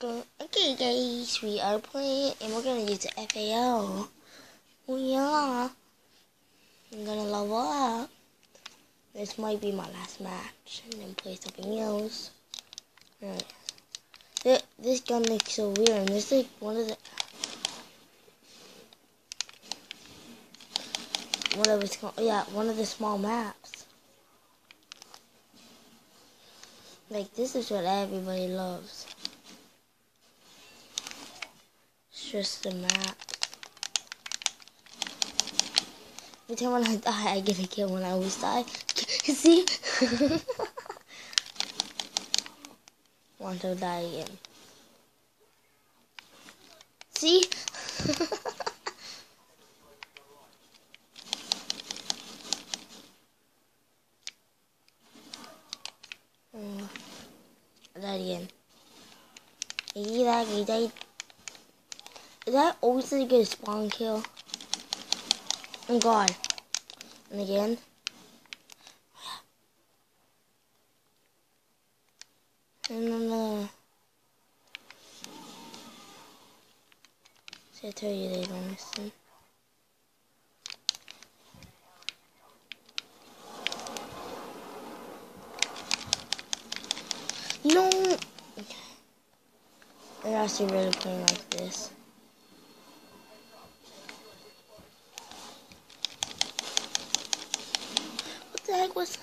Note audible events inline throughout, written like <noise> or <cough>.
Okay guys, we are playing and we're gonna use the FAL. Oh yeah. I'm gonna level up. This might be my last match and then play something else. This, this gun looks so weird and this is like one of the whatever it's called yeah, one of the small maps. Like this is what everybody loves. Just the map. Every time when I die, I get a kill when I always die. <laughs> See? <laughs> Want to die again. See? oh, I died again. He died, he died. Is that always a good spawn kill? Oh god. And again. And then uh See I tell you they don't listen. No They're actually really playing like this. What the heck was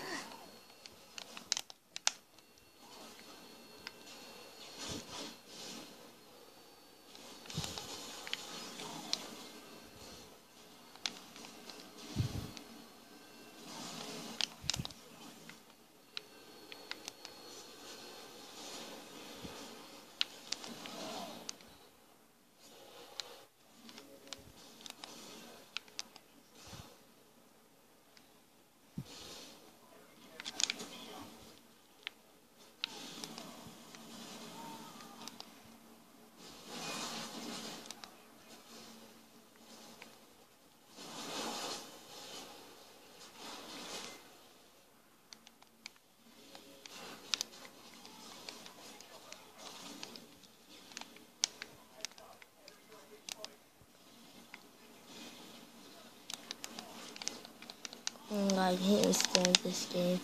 I can't stand this game.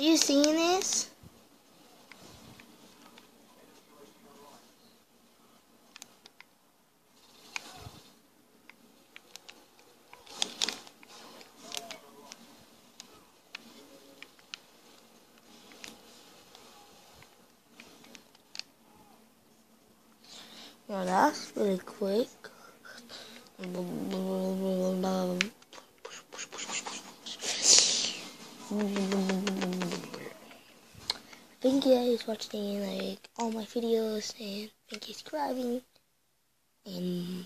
Are you seeing this? Well, that's really quick. thank you guys for watching like all my videos and thank you subscribing and